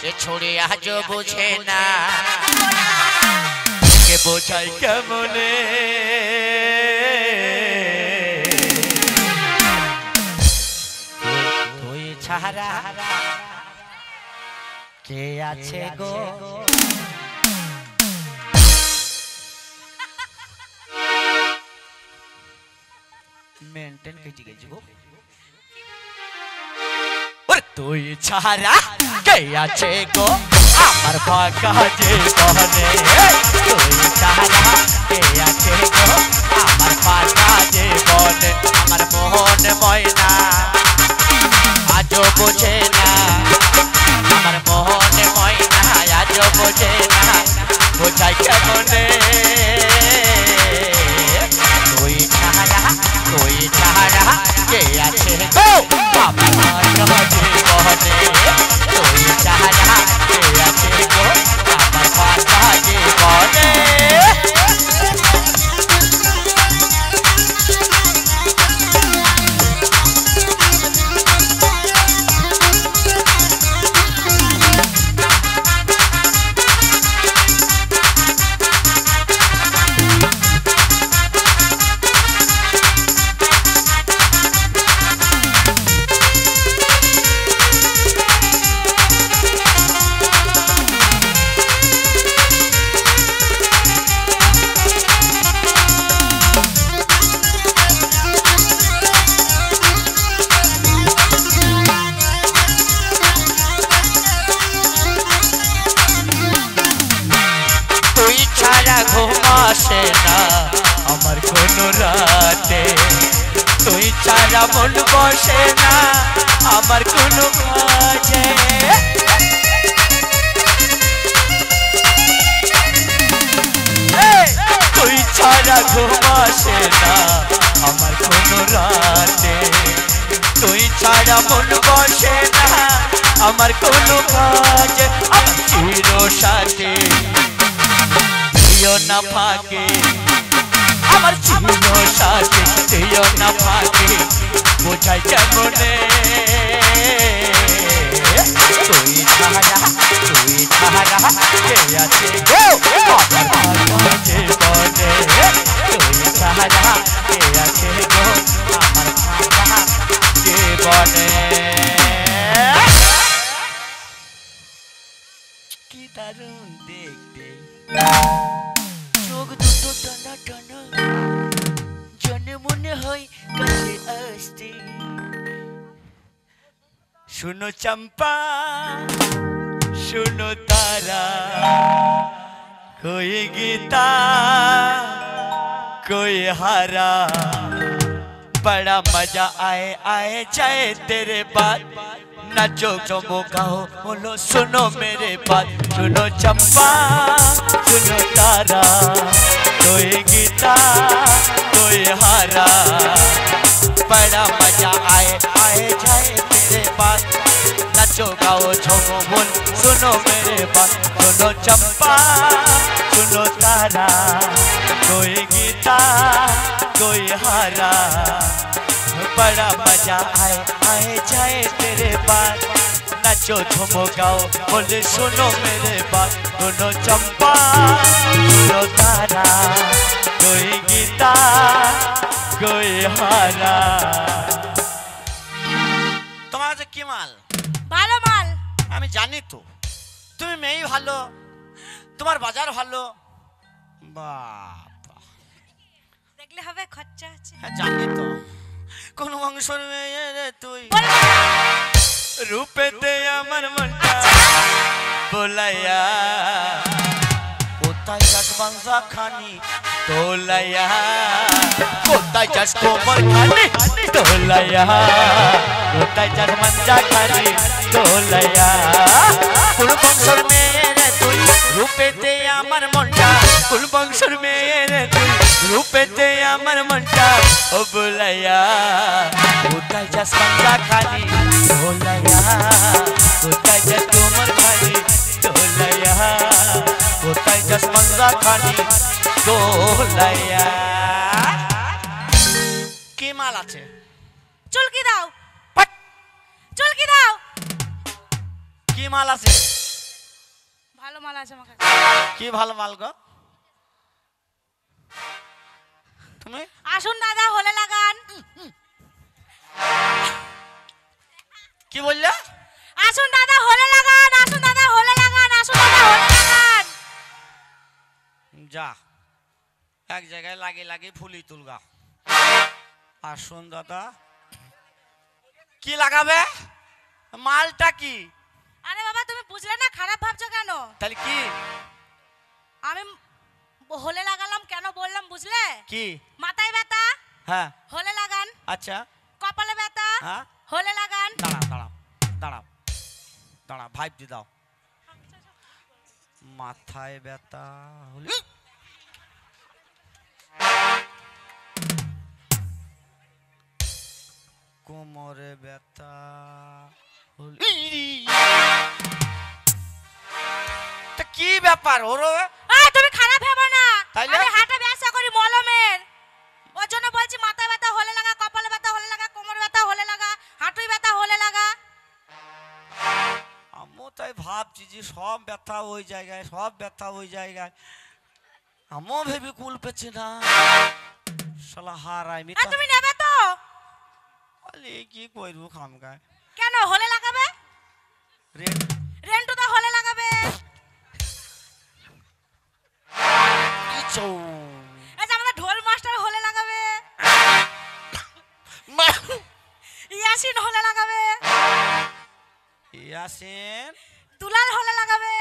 সে ছড়ে আজও বোঝে না। বোঝাই কেমনে? তুই ছাড়া কে আছে গো? মেনটেন কেটে গেছি গো। তুই ছাড়া? আছে গো আমার ফাঁকা জীবনে তুই ছাড়া কে আছে গো আমার ফাঁকা জীবনে আমার মোহন ময়না আজও বোঝে না আমার মোহন ময়না আজও বোঝে না বোঝাই কেমনে তুই ছাড়া তুই ছাড়া কে আছে গো আমার মন বসে না, আমার কোনো কাজে। তুই ছাড়া ঘুম আসে না, আমার কোনো রাতে। তুই ছাড়া মন বসে না, আমার কোনো কাজ, আমার চির সাথে। দিও না ফাঁকে, আমার চির সাথে, দিও না ফাঁকে। বোঝাই কেমনে তুই ছাড়া তুই ছাড়া কে আছে গো আমার ভালো জীবনে তুই ছাড়া কে আছে গো আমার ভালো জীবনে কি দারুণ দেখতে চোখ দুটো টানা টানা জনে মনে হয় सुनो चंपा, सुनो तारा, कोई गीता, कोई हारा। बड़ा मज़ा आए आए जाए तेरे बाद। नचो जो जो मौका बोलो सुनो मेरे बात सुनो चंपा, सुनो तारा, कोई गीता, कोई हारा बड़ा मज़ा आए। आए जाए तेरे पास। नाचो गाओ झोमो बोल सुनो मेरे बात सुनो चंपा। सुनो तारा। कोई गीता कोई हारा। बड़ा मज़ा आए। आए जाए तेरे पास। नाचो झूमो गाओ। बोले सुनो मेरे बात सुनो चंपा। सुनो तारा। कोई गीता তোমার কাছে কি মাল? ভালো মাল। আমি জানি তো। তুমি মেয়ে ভালো তোমার বাজার ভালো। বাবা দেখলে হবে খরচা আছে। হ্যাঁ, জানি তো। কোন অংশর মেয়ে রে তুই? রূপেতে আমার মনটা বলাইয়া কোথায় চাট বাংলা খানি? তোলাইয়া। কোথায় যাস কোমর খানি তোলাইয়া কোথায় যাস মঞ্জা খানি তোলাইয়া কোন বংশর মেয়ে রে তুই রূপেতে আমার মনটা কোন বংশর মেয়ে রে তুই রূপেতে আমার মনটা ও বলাইয়া কোথায় যাস মঞ্জা খানি তোলাইয়া কোথায় যাস কোমর খানি তোলাইয়া কোথায় যাস মঞ্জা খানি তোলাইয়া কি মাল আছে। চুলকি দাও! চুলকি দাও। কি মাল আছে? ভালো মাল আছে আমার কাছে। কি ভালো মাল গো? তুমি? আসুন দাদা হলে লাগান। কি বললে? আসুন দাদা হলে লাগান আসুন দাদা হলে লাগান আসুন দাদা হলে লাগান। যা। এক জায়গায় লাগিয়ে লাগিয়ে ফুলি তুলগা। আসুন দাদা। কি লাগাবে? মালটা কি? আরে বাবা তুমি বুঝলে না খারাপ ভাবছ কেন? তাহলে কি? আমি হলে লাগালাম কেন বললাম বুঝলে? কি? মাথায় ব্যথা? হ্যাঁ। হলে লাগান। আচ্ছা। কপালে ব্যথা? হ্যাঁ। হলে লাগান। দাঁড়াও দাঁড়াও দাঁড়াও দাঁড়াও ভাইপ দি দাও। মাথায় ব্যথা হলে কোমরে ব্যথা কি ব্যাপার ওর তুমি খারাপ হবে না। তাইলে? আমি হাটে ব্যবসা করি মলমের। ওর জন্য বলছি মাথা ব্যথা হলে লাগা কপালে ব্যথা হলে লাগা কোমর ব্যথা হলে লাগা হাঁটুই ব্যথা হলে লাগা। আমিও তাই ভাবছি যে সব ব্যথা ওই জায়গায় সব ব্যথা ওই জায়গায়। আমিও ভেবে কুল পেছি না। শালা হারাই মি আর তুমি নেবে তো? তাহলে কি করব খামগায় কেন হলে লাগাবে? রেন্টু দা হলে লাগাবে। এই আমাদের ঢোল মাস্টার হলে লাগাবে। ইয়াসিন হলে লাগাবে। ইয়াসিন? দুলাল হলে লাগাবে।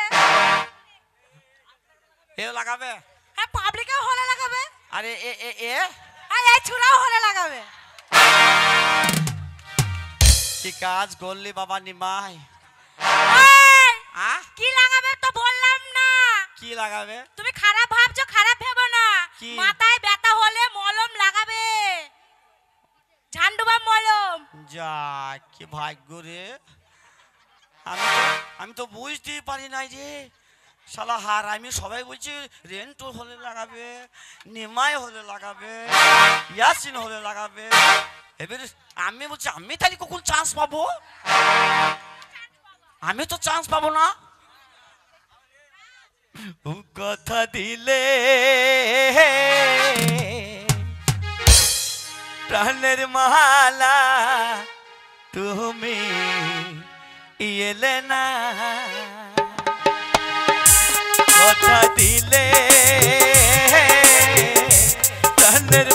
এও লাগাবে? হ্যাঁ পাবলিকেও হলে লাগাবে। আরে এ এ এ? এই ছুরাও হলে লাগাবে। কি কাজ করলি বাবা নিমাই? কি লাগাবে তো বললাম না। কি লাগাবে? তুমি খারাপ ভাবছ খারাপ ভেবো না? মাথায় ব্যথা হলে মলম লাগাবে। ঝান্ডুবাম মলম। যা কি ভাগ্য রে। আমি আমি তো বুঝতেই পারি নাই যে শালা হার আমি সবাই বলছি রেন্টু হলে লাগাবে নিমাই হলে লাগাবে ইয়াসিন হলে লাগাবে। এবারে আমি বলছি, আমি তাহলে কখন চান্স পাবো? আমি তো চান্স পাবো না। কথা দিলে। প্রাণের মালা তুমি এলে না। কথা দিলে। প্রাণের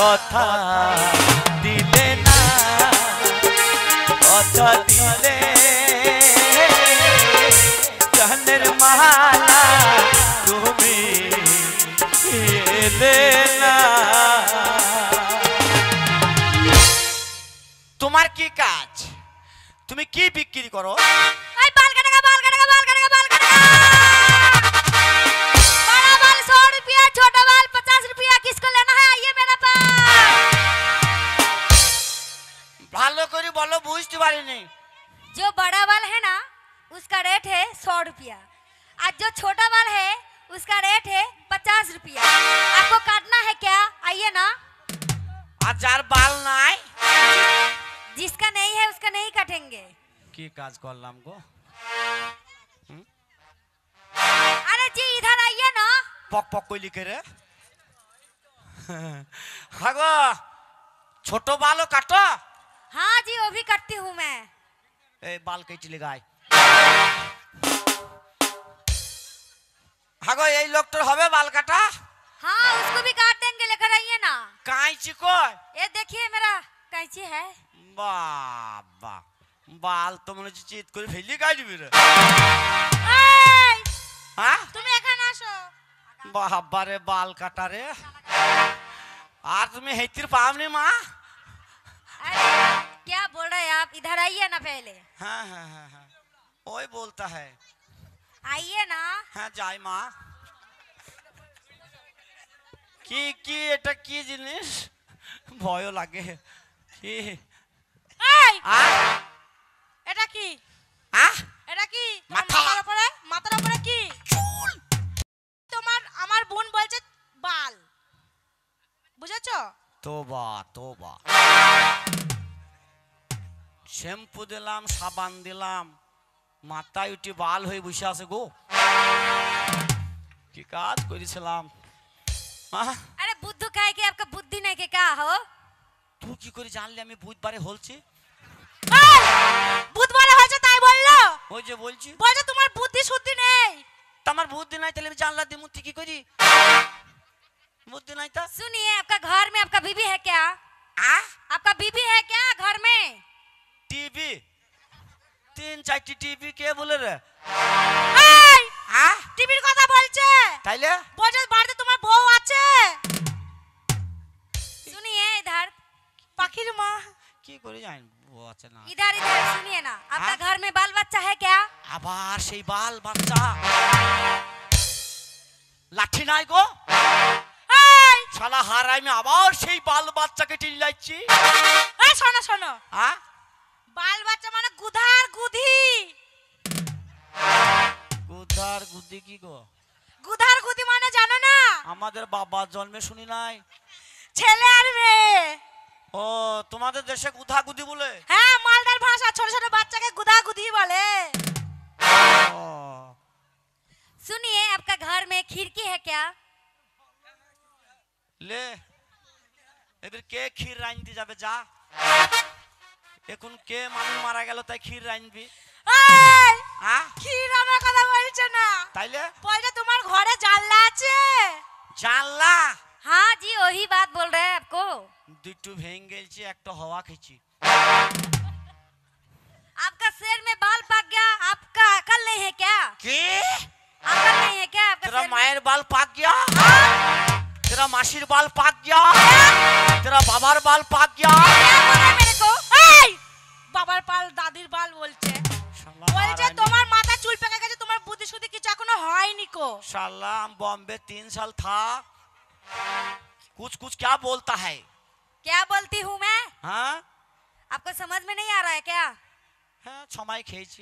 কথা দিলে না, কথা দিলে জানের মালা তুমি তোমার কি কাজ? তুমি কি বিক্রি করো? छोटा बाल है उसका रेट है पचास रुपया। आपको काटना है क्या? आइए ना। हज़ार बाल ना आए? जिसका नहीं है उसका नहीं काटेंगे। की काज करलाम को? हम्म? अरे जी इधर आइए ना। पक पक कोई लिखे रे। हाँ छोटो बालो काटो। हाँ जी वो भी काटती हूँ मैं। ए बाल कैसे लगाए গায় হাগো এই লোকটার হবে বাল কাটা हाँ उसको भी काट देंगे लेकर आइए ना কাঁচি কয় ये देखिए मेरा कैंची है বাবা বাল তো মনে হচ্ছে চিত করে ফেলি গাই দিবি রে এই, হ্যাঁ তুমি এখানে আসো বাবা রে বাল কাটা রে আর তুমি হেতির পাওনি মা अरे क्या बोल रहे हैं आप इधर आइए ना पहले হ্যাঁ হ্যাঁ হ্যাঁ হ্যাঁ ওই বলতা হ্যাঁ আইয়ে না হ্যাঁ যাই মা। কি কি এটা কি জিনিস? লাগে। কি? এই! এটা কি? এটা কি? মাথার উপরে? মাথার উপরে কি? চুল! তোমার আমার বোন বলছে বাল। বুঝেছ? তোবা তোবা শ্যাম্পু দিলাম সাবান দিলাম। মাথায় উঠে বাল হয়ে বসে আছে গো কি কাজ করেছিলাম আহ, अरे बुद्धू कहे कि आपका बुद्धि नहीं के क्या हो তুই কি করে জানলি আমি বুধবারে হলছি বুধবারে হয়েছে তাই বললো ওই যে বলছি বলছে তোমার বুদ্ধি শুদ্ধি নেই তোমার বুদ্ধি নাই তাহলে আমি জানলা দিমু তুই কি করি বুদ্ধি নাই তা सुनिए आपका घर में आपका बीबी है क्या আহ आपका बीबी है क्या घर में টিভি তিন চারটি টিভি কে বলে রে? এই হ্যাঁ? টিভির কথা বলছে। তাইলে? বলছে বাড়িতে তোমার বউ আছে। শুনি এই ধার পাখির মা। কি করে জানি বউ আছে না। ইদার ইদার শুনিয়ে না। হ্যাঁ? আপনার ঘর মে বাল বাচ্চা হ্যায় কে আবার সেই বাল বাচ্চা। লাঠি নাই গো। শালা হারাইমে আবার সেই বাল বাচ্চাকে টিল যাচ্ছি এই শোনো শোনো। হ্যাঁ? বাল বাচ্চা মানে গুধার গুধি গুধার গুদি কি গো গুধার গুধি মানে জানো না আমাদের বাবার জন্মে শুনি নাই ছেলে আর মেয়ে ও তোমাদের দেশে গুধা গুদি বলে হ্যাঁ মালদার ভাষা ছোট ছোট বাচ্চাকে গুধা গুধি বলে ও सुनिए आपका घर में खिड़की है क्या লে এবার কে ক্ষীর রাঁধতে যাবে যা এখন কে মানুষ মারা গেল তাই ক্ষীর রাঁধবি এই হ্যাঁ ক্ষীর আমার কথা বলছে না তাইলে বলছে তোমার ঘরে জানলা আছে জানলা हाँ जी वही बात बोल रहे हैं आपको দুটো ভেঙে গেলছি একটা হওয়া খেয়েছি आपका सिर में बाल पक गया आपका अकल नहीं है क्या কে अकल नहीं है क्या आपका तेरा सिर में? मायर बाल पाक गया तेरा मासिर बाल पाक गया तेरा बाबार बाल पाक गया বাবার পাল দাদির বাল বলছে শালা বলছে হারামি। তোমার মাথা চুল পেকে গেছে তোমার বুদ্ধি শুদ্ধি কিছু এখনো হয়নি কো शाला हम बॉम्बे तीन साल था कुछ कुछ क्या बोलता है क्या बोलती हूँ मैं हाँ आपको समझ में नहीं आ रहा है क्या হ্যাঁ ছমাই খেয়েছি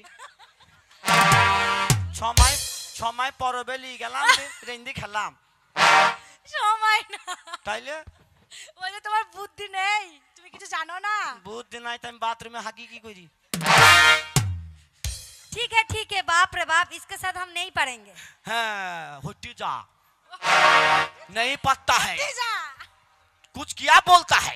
ছমাই ছমাই পরবে লিয়ে গেলাম রেন্দি খেলাম সময় না তাইলে বলে তোমার বুদ্ধি নেই তুমি কিছু জানো না বুদ্ধি নাই তো আমি বাথরুমে হাগি কি করি ठीक है ठीक है बाप रे बाप इसके साथ हम नहीं पढ़ेंगे हाँ हुट्टी जा नहीं पता है कुछ क्या बोलता है